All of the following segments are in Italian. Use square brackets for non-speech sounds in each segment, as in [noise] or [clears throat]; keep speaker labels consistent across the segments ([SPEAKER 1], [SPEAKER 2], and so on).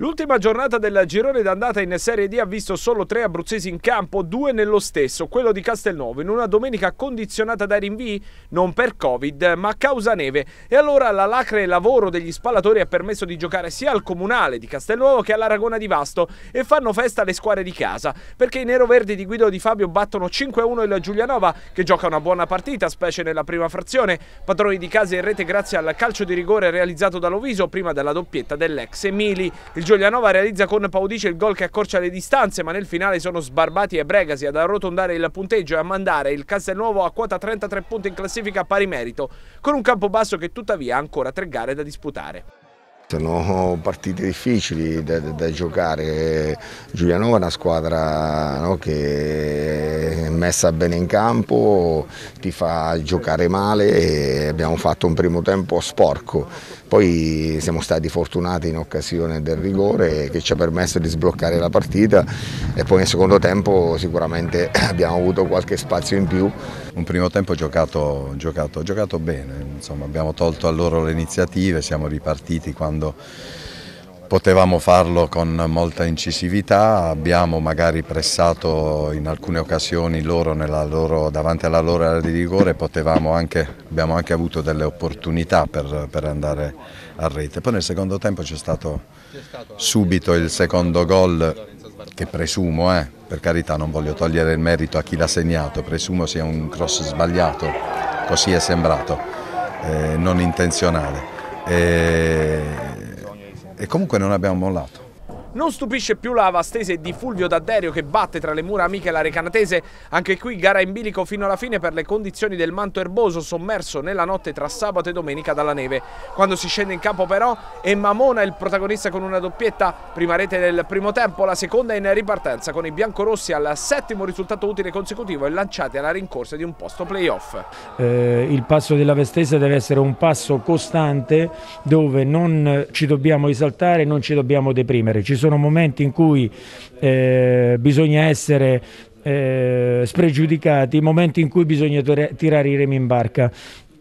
[SPEAKER 1] L'ultima giornata del girone d'andata in Serie D ha visto solo tre abruzzesi in campo, due nello stesso, quello di Castelnuovo, in una domenica condizionata dai rinvii, non per Covid, ma a causa neve. E allora la lacre lavoro degli spallatori ha permesso di giocare sia al comunale di Castelnuovo che all'Aragona di Vasto e fanno festa le squadre di casa, perché i neroverdi di Guido Di Fabio battono 5-1 il Giulianova, che gioca una buona partita, specie nella prima frazione, padroni di casa in rete grazie al calcio di rigore realizzato da Loviso prima della doppietta dell'ex Emili. Il Giulianova realizza con Paudice il gol che accorcia le distanze, ma nel finale sono Sbarbati e Bregasi ad arrotondare il punteggio e a mandare il Castelnuovo a quota 33 punti in classifica pari merito, con un campo basso che tuttavia ha ancora tre gare da disputare.
[SPEAKER 2] Sono partite difficili da, da, giocare, Giulianova è una squadra no, che è messa bene in campo, ti fa giocare male e abbiamo fatto un primo tempo sporco, poi siamo stati fortunati in occasione del rigore che ci ha permesso di sbloccare la partita e poi nel secondo tempo sicuramente [clears throat] abbiamo avuto qualche spazio in più.
[SPEAKER 3] Un primo tempo giocato, giocato, giocato bene, Insomma, abbiamo tolto a loro le iniziative, siamo ripartiti quando quando potevamo farlo con molta incisività, abbiamo magari pressato in alcune occasioni loro, loro davanti alla loro area di rigore, anche, abbiamo anche avuto delle opportunità per, per, andare a rete. Poi nel secondo tempo c'è stato subito il secondo gol che presumo, eh, per carità non voglio togliere il merito a chi l'ha segnato, presumo sia un cross sbagliato, così è sembrato, eh, non intenzionale e, e comunque non abbiamo mollato.
[SPEAKER 1] Non stupisce più la vastese di Fulvio D'Adderio che batte tra le mura amiche la Recanatese, anche qui gara in bilico fino alla fine per le condizioni del manto erboso sommerso nella notte tra sabato e domenica dalla neve. Quando si scende in campo però è Mamona il protagonista con una doppietta, prima rete del primo tempo, la seconda in ripartenza con i biancorossi al settimo risultato utile consecutivo e lanciati alla rincorsa di un posto playoff.
[SPEAKER 4] Eh, il passo della Vestese deve essere un passo costante dove non ci dobbiamo esaltare, non ci dobbiamo deprimere. Ci sono momenti in cui eh, bisogna essere eh, spregiudicati, momenti in cui bisogna tirare i remi in barca.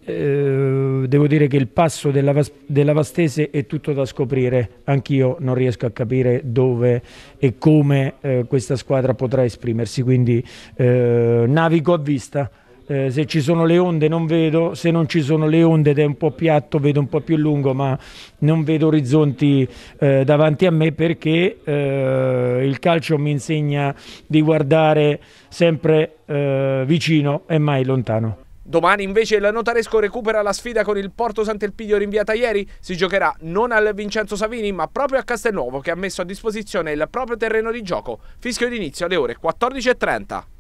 [SPEAKER 4] Eh, devo dire che il passo della, della, Vastese è tutto da scoprire, anch'io non riesco a capire dove e come eh, questa squadra potrà esprimersi, quindi eh, navigo a vista eh, se ci sono le onde non vedo, se non ci sono le onde ed è un po' piatto vedo un po' più lungo ma non vedo orizzonti eh, davanti a me perché eh, il calcio mi insegna di guardare sempre eh, vicino e mai lontano.
[SPEAKER 1] Domani invece il Notaresco recupera la sfida con il Porto Sant'Elpidio rinviata ieri. Si giocherà non al Vincenzo Savini ma proprio a Castelnuovo che ha messo a disposizione il proprio terreno di gioco. Fischio d'inizio alle ore 14.30.